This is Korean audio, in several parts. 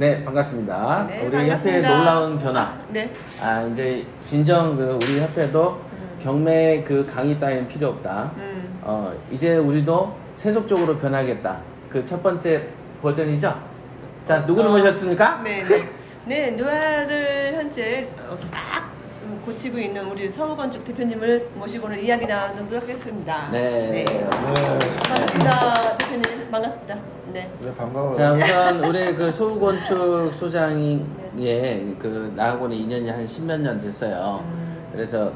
네, 반갑습니다. 네, 우리 반갑습니다. 협회의 놀라운 변화. 네. 아, 이제 진정 그 우리 협회도 경매 그 강의 따위는 필요 없다. 음. 어, 이제 우리도 세속적으로 변하겠다. 그 첫 번째 버전이죠? 자, 누구를 어, 모셨습니까? 네, 네. 네, 노화를 현재 어, 딱 음, 고치고 있는 우리 서우건축 대표님을 모시고 오늘 이야기 나누도록 하겠습니다. 네. 반갑습니다, 대표님. 반갑습니다. 네. 네, 반가워요. 자, 우선 우리 그 소우건축 소장의 그 나하고는 인연이 한 십몇 년 됐어요. 그래서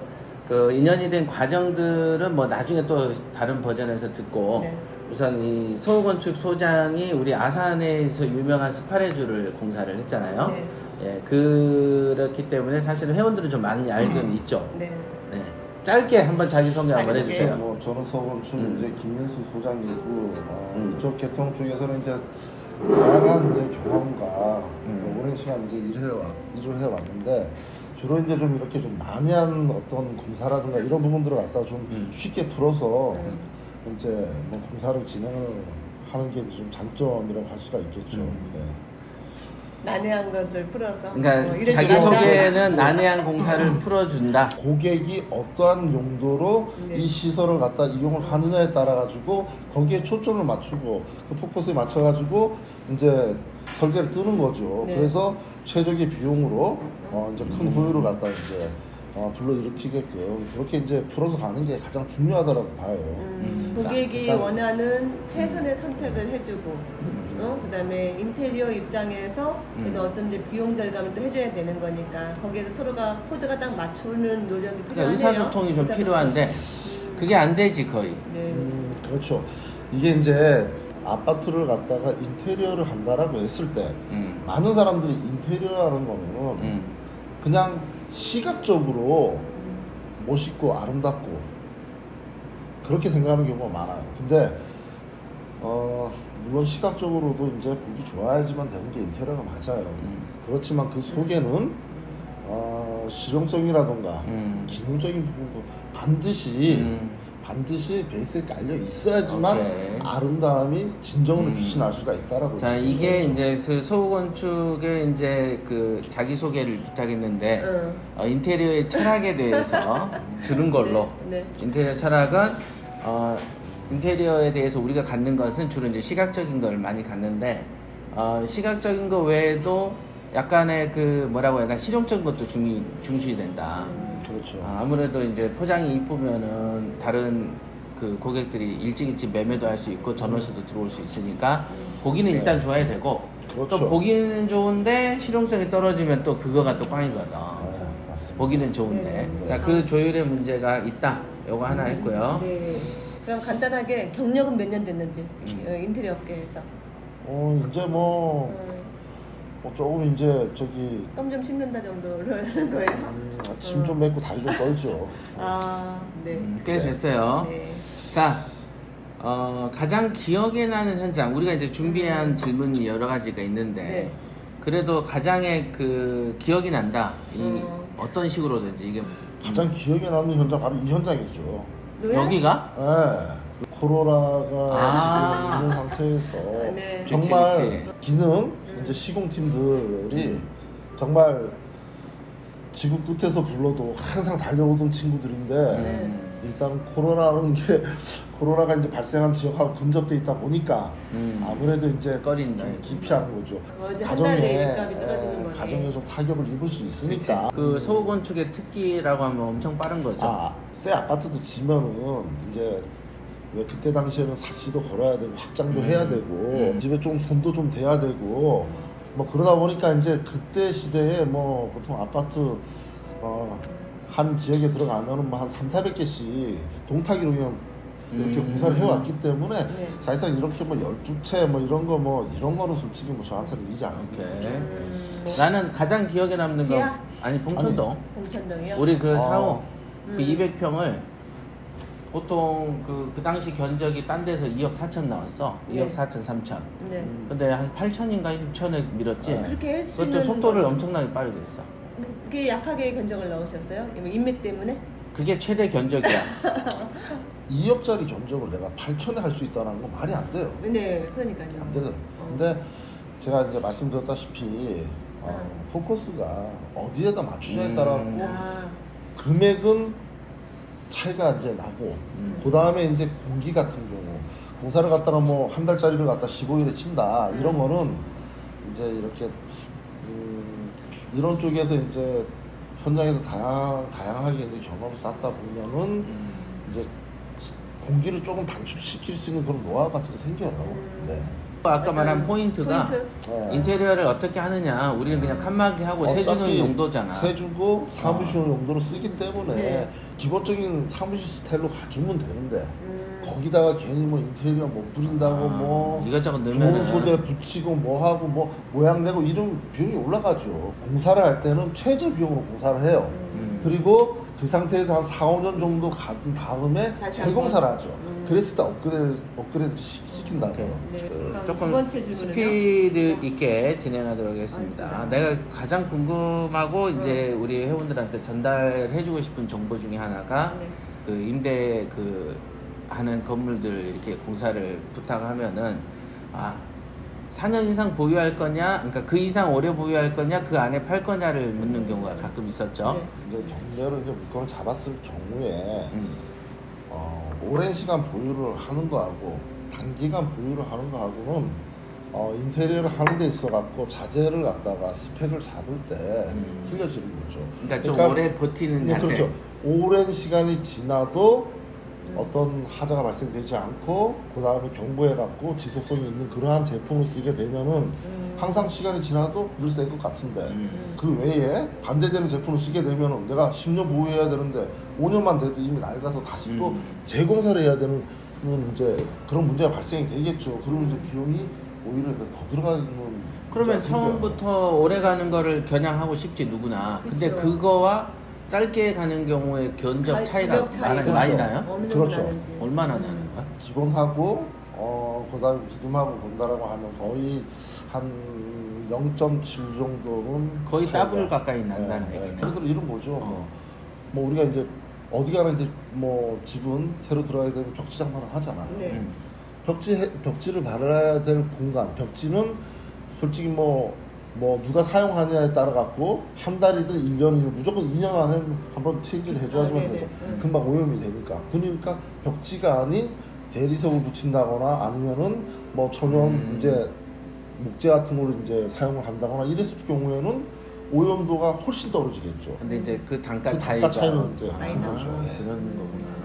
그 인연이 된 과정들은 뭐 나중에 또 다른 버전에서 듣고 네. 우선 이 소우건축 소장이 우리 아산에서 유명한 스파레주를 공사를 했잖아요. 네. 예, 그렇기 때문에 사실은 회원들은 좀 많이 알고는 있죠. 네. 네. 짧게 한번 자기 소개 한번 자기소개. 해주세요. 뭐 저는 서건축 음. 이제 김민수 소장이고 어, 음. 이쪽 계통 쪽에서는 이제 다양한 이제 경험과 음. 또 오랜 시간 이제 일을 해와 일을 해 왔는데 주로 이제 좀 이렇게 좀 난해한 어떤 공사라든가 이런 부분들을 갖다가 좀 음. 쉽게 풀어서 음. 이제 뭐 공사를 진행을 하는 게 좀 장점이라고 할 수가 있겠죠. 음. 예. 난해한 것을 풀어서. 그러니까 어, 이래서 자기 난다. 소개는 난해한 공사를 풀어준다. 고객이 어떠한 용도로 네. 이 시설을 갖다 이용을 하느냐에 따라 가지고 거기에 초점을 맞추고 그 포커스에 맞춰 가지고 이제 설계를 뜨는 거죠. 네. 그래서 최적의 비용으로 어 이제 큰 호유를 갖다 이제 어 불러일으키게끔 그렇게 이제 풀어서 가는 게 가장 중요하다고 봐요. 음, 음. 고객이 일단- 원하는 최선의 선택을 해주고, 어? 그다음에 인테리어 입장에서 음. 어떤 이제 비용 절감을 또 해줘야 되는 거니까 거기에서 서로가 코드가 딱 맞추는 노력이 그러니까 필요하네요. 의사소통이 좀 의사소통. 필요한데 그게 안 되지 거의. 네. 음, 그렇죠. 이게 이제 아파트를 갖다가 인테리어를 한다라고 했을 때 음. 많은 사람들이 인테리어라는 거는 음. 그냥 시각적으로 멋있고 아름답고 그렇게 생각하는 경우가 많아요. 근데 어 물론 시각적으로도 이제 보기 좋아야지만 되는 게 인테리어가 맞아요. 음. 그렇지만 그 속에는 어 실용성이라던가 음. 기능적인 부분도 반드시 음. 반드시 베이스에 깔려 있어야지만 오케이. 아름다움이 진정으로 음. 빛이 날 수가 있다라고. 자 이게 해야죠. 이제 그 소건축의 이제 그 자기 소개를 부탁했는데 응. 어, 인테리어의 철학에 대해서 들은 걸로 네. 인테리어 철학은 어, 인테리어에 대해서 우리가 갖는 것은 주로 이제 시각적인 걸 많이 갖는데 어, 시각적인 거 외에도 약간의 그 뭐라고 해야 되나 실용적인 것도 중요 중시된다. 음, 그렇죠. 아, 아무래도 이제 포장이 이쁘면은 다른 그 고객들이 일찍 일찍 매매도 할 수 있고 전월세도 들어올 수 있으니까 보기는 네. 일단 좋아야 되고 그렇죠. 또 보기는 좋은데 실용성이 떨어지면 또 그거가 또 꽝이거든. 네, 맞습니다. 보기는 좋은데 네. 자그 조율의 문제가 있다. 요거 하나 했고요. 네. 그럼 간단하게 경력은 몇 년 됐는지 음. 어, 인테리어 업계에서 어 이제 뭐, 음, 뭐 조금 이제 저기 껌 좀 씹는다 정도로 하는 거예요. 음, 침좀 맺고 다리 좀 떨죠. 아, 네. 음, 꽤 됐어요. 네. 자, 어, 가장 기억에 나는 현장 우리가 이제 준비한 질문이 여러 가지가 있는데 네. 그래도 가장의 그 기억이 난다. 이 어. 어떤 식으로든지 이게 가장 기억에 남는 현장 바로 이 현장이죠. 왜? 여기가 예. 그 코로나가 아. 지금 있는 상태에서 아, 네. 정말 그치, 그치. 기능 이제 시공팀들이 정말 지구 끝에서 불러도 항상 달려오던 친구들인데 네. 일단은 코로나라는 게 코로나가 이제 발생한 지역하고 근접돼 있다 보니까 음. 아무래도 이제 꺼린다. 기피하는 거죠. 떨어지는 거네. 가정에 좀 타격을 입을 수 있으니까. 그 소건축의 특기라고 하면 엄청 빠른 거죠. 아, 새 아파트도 지면은 이제 왜 그때 당시에는 사시도 걸어야 되고 확장도 음. 해야 되고 음. 집에 좀 손도 좀 대야 되고 뭐 그러다 보니까 이제 그때 시대에 뭐 보통 아파트 어, 한 지역에 들어가면은 뭐한 3, 400개씩 동타기로 그냥 이렇게 음. 공사를 해왔기 때문에 네. 사실상 이렇게 뭐 12채 뭐 이런 거 뭐 이런 거는 솔직히 뭐 저한테는 일이 아니거든요. 오케이. 음, 뭐, 나는 가장 기억에 남는 거 지하? 아니 봉천동 홍천동이요? 우리 그 어. 사호 그 음. 200평을 보통 그, 그 당시 견적이 딴 데서 2억 4천 나왔어. 네. 2억 4천 3천. 네. 근데 한 8천인가 6천에 밀었지. 네. 그렇게 그것도 속도를 거- 엄청나게 빠르게 했어. 그게 약하게 견적을 넣으셨어요? 뭐 인맥 때문에? 그게 최대 견적이야. 2억짜리 견적을 내가 8천에 할 수 있다는 건 말이 안 돼요. 네, 그러니까요. 안 되거든. 어. 근데 제가 이제 말씀드렸다시피 어, 포커스가 어디에다 맞추냐에 따라 음. 고 아, 금액은 차이가 이제 나고 음. 그 다음에 이제 공기 같은 경우 공사를 갖다가 뭐 한 달짜리를 갖다 15일에 친다 이런 거는 이제 이렇게 음, 이런 쪽에서 이제 현장에서 다양 다양하게 이제 경험을 쌓다 보면은 음. 이제 공기를 조금 단축시킬 수 있는 그런 노하우 같은 게 생겨요. 네. 아까 말한 약간 포인트가 포인트? 네. 인테리어를 어떻게 하느냐 우리는 그냥 칸막이 하고 세주는 용도잖아 세주고 사무실 용도로 쓰기 때문에 네. 기본적인 사무실 스타일로 가주면 되는데 음, 거기다가 괜히 뭐 인테리어 멋 부린다고 아, 뭐 이것저것 좋은 넣으면은 소재 붙이고 뭐 하고 뭐 모양 내고 이런 비용이 올라가죠. 공사를 할 때는 최저 비용으로 공사를 해요. 음. 그리고 그 상태에서 한 4, 5년 정도 간 다음에 재공사를. 하죠. 음. 그랬을 때 업그레이드, 업그레이드 시- 시킨다고. 네. 두 조금? 스피드 있게 진행하도록 하겠습니다. 알겠습니다. 내가 가장 궁금하고 이제 우리 회원들한테 전달해주고 싶은 정보 중에 하나가 네. 그 임대 그 하는 건물들 이렇게 공사를 부탁하면은 아 4년 이상 보유할 거냐, 그러니까 그 이상 오래 보유할 거냐, 그 안에 팔 거냐를 묻는 경우가 가끔 있었죠. 네. 이제 경매로 이제 물건을 잡았을 경우에 음. 어, 오랜 시간 보유를 하는 거하고 단기간 보유를 하는 거하고는 어, 인테리어를 하는 데 있어 갖고 자재를 갖다가 스펙을 잡을 때 음. 틀려지는 거죠. 그러니까 좀 오래 버티는 네, 자재. 그렇죠. 오랜 시간이 지나도 어떤 하자가 발생되지 않고 그 다음에 경보해 갖고 지속성이 있는 그러한 제품을 쓰게 되면은 항상 시간이 지나도 늘셀 것 같은데 음. 그 외에 반대되는 제품을 쓰게 되면은 내가 10년 보유해야 되는데 5년만 돼도 이미 낡아서 다시 또 음. 재공사를 해야 되는 음, 이제 그런 문제가 발생이 되겠죠. 그러면 이제 비용이 오히려 더 들어가는 그러면. 처음부터 오래 가는 거를 겨냥하고 싶지 누구나. 근데 그쵸. 그거와 짧게 가는 경우에 견적 가- 차이가 가격 차이가 많이, 많이 그렇죠. 나요? 어느 정도 그렇죠. 나는지. 얼마나 나는 거야? 기본하고 어 그다음 에 믿음하고 본다라고 하면 거의 한 0.7 정도는 거의 차이가- 더블 가까이 난다는 네, 얘기네. 네. 그래도 이런 거죠. 어. 뭐, 뭐 우리가 이제 어디 가나 이제 뭐 집은 새로 들어가야 되면 벽지 장만을 하잖아요. 네. 음. 벽지 해- 벽지를 발라야 될 공간 벽지는 솔직히 뭐. 뭐 누가 사용하냐에 따라 갖고 한 달이든 1년이든 무조건 2년 안에 한번 체인지를 해줘야지만 아. 되죠. 음. 금방 오염이 되니까. 그러니까 벽지가 아닌 대리석을 붙인다거나 아니면은 뭐 전용 음. 이제 목재 같은 걸로 이제 사용을 한다거나 이랬을 경우에는 오염도가 훨씬 떨어지겠죠. 근데 이제 그 단가 그 차이가 단가 차이는 이제 아, 많이 나죠. 예. 그런 거구나.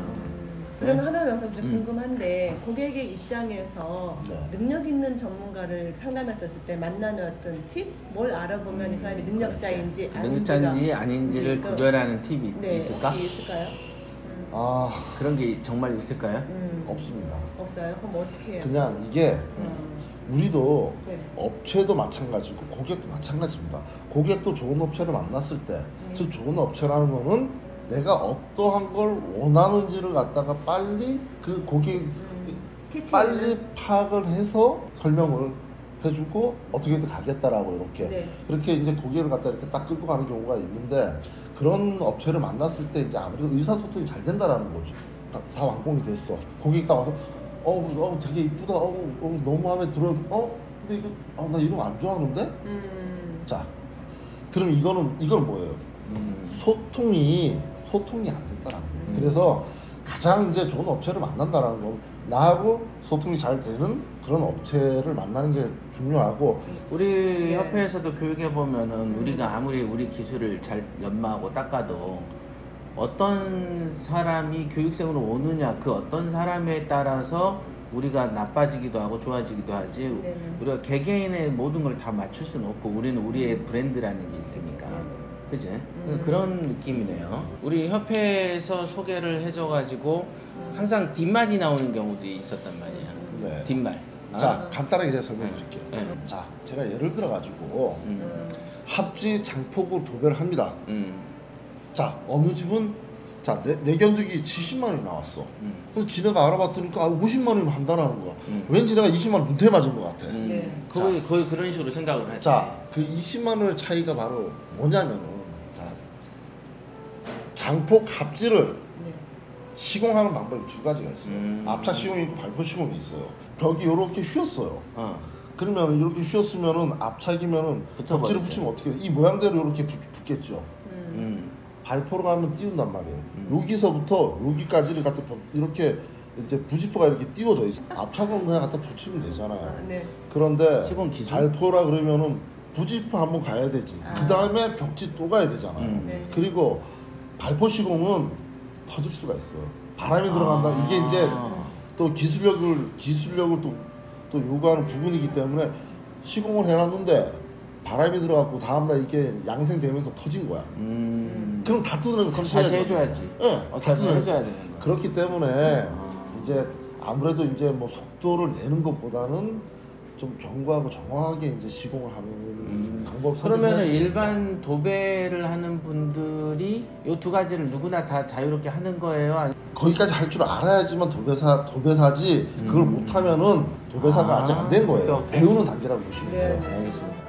그럼 네? 하나 여서 좀 음. 궁금한데 고객의 입장에서 네. 능력 있는 전문가를 상담했었을 때 만나는 어떤 팁? 뭘 알아보면 이 음, 사람이 능력자인지 능력자인지 아닌지를 그- 구별하는 팁이 네, 있을까? 혹시 있을까요? 음, 아 그런 게 정말 있을까요? 음, 없습니다. 없어요? 그럼 어떻게 해요? 그냥 이게 음, 우리도 네. 업체도 마찬가지고 고객도 마찬가지입니다. 고객도 좋은 업체를 만났을 때, 네. 즉 좋은 업체라는 거는 내가 어떠한 걸 원하는지를 갖다가 빨리 그 고객 음, 빨리? 파악을 해서 설명을 해주고 어떻게든 가겠다라고 이렇게 네. 그렇게 이제 고객을 갖다 이렇게 딱 끌고 가는 경우가 있는데 그런 업체를 만났을 때 이제 아무래도 의사소통이 잘 된다라는 거죠. 다, 다 완공이 됐어. 고객이 딱 와서 어, 어 되게 이쁘다. 어, 어 너무 마음에 들어. 어 근데 이거 어, 나 이런 거안 좋아하는데. 음, 자, 그럼 이거는 이건 뭐예요? 음. 소통이 소통이 안 됐다라는 거예요. 그래서 가장 이제 좋은 업체를 만난다라는 건 나하고 소통이 잘 되는 그런 업체를 만나는 게 중요하고. 우리 네. 협회에서도 교육해 보면은 우리가 아무리 우리 기술을 잘 연마하고 닦아도 어떤 사람이 교육생으로 오느냐 그 어떤 사람에 따라서 우리가 나빠지기도 하고 좋아지기도 하지. 네네. 우리가 개개인의 모든 걸 다 맞출 수는 없고 우리는 우리의 브랜드라는 게 있으니까 그지 음. 그런 느낌이네요 우리 협회에서 소개를 해줘가지고 항상 뒷말이 나오는 경우도 있었단 말이야 네. 뒷말 자 간단하게 제가 설명 드릴게요. 네. 자 제가 예를 들어 가지고 음. 음, 합지 장폭으로 도배를 합니다. 음. 자 어느 집은 자 내 내 견적이 70만 원이 나왔어. 음. 그래서 지네가 알아봤더니까 아, 50만 원이면 한다라는 거야. 음. 왠지 내가 20만 원 눈태 맞은 것 같아. 음, 네. 거의 거의 그런 식으로 생각을 하지. 자, 그 20만 원의 차이가 바로 뭐냐면은 자, 장폭 합지를 네. 시공하는 방법이 두 가지가 있어요. 음. 앞차 시공이 있고 발포 시공이 있어요. 벽이 이렇게 휘었어요. 어. 그러면 이렇게 휘었으면은 앞차기면은. 벽지를 붙이면 어떻게 돼? 이 모양대로 이렇게 붙, 붙겠죠. 음. 발포로 가면 띄운단 말이에요. 여기서부터 여기까지를 갖다 벽- 이렇게 이제 부지포가 이렇게 띄워져 있어. 앞차건 그냥 갖다 붙이면 되잖아요. 아, 네. 그런데? 발포라 그러면은 부지포 한번 가야 되지. 아. 그 다음에 벽지 또 가야 되잖아요. 음. 네. 그리고 발포 시공은 터질 수가 있어요. 바람이 들어간다. 아. 이게 이제 또 기술력을 기술력을 또, 또 요구하는 부분이기 때문에 시공을 해놨는데 바람이 들어갔고 다음날 이게 양생되면서 터진 거야. 음. 그럼 다 뜯어내고 다시. 다시 해줘야지. 예, 다 어차피. 해줘야 되는 거야. 그렇기 때문에 이제 아무래도 이제 뭐 속도를 내는 것보다는 좀 견고하고 정확하게 이제 시공을 하는 방법 음. 그러면은 선택해야지. 일반 도배를 하는 분들이 이 두 가지를 누구나 다 자유롭게 하는 거예요? 아니- 거기까지 할 줄 알아야지만 도배사 도배사지 그걸 못하면은 도배사가 아, 아, 직안 된 거예요. 또- 배우는 단계라고 보시면 네. 돼요. 알겠습니다.